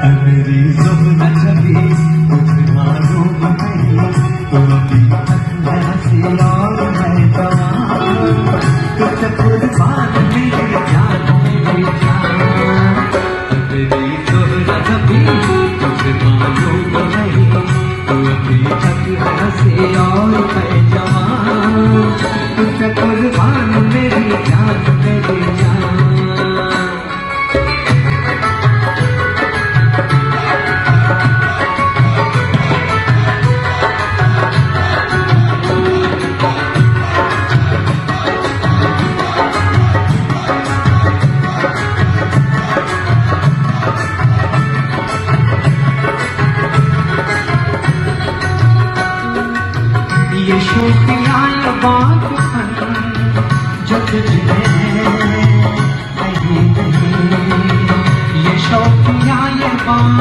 I'm ready to. से और ये शुक्रिया ये बात जग जिन्हें नहीं नहीं ये शौकिया ये बात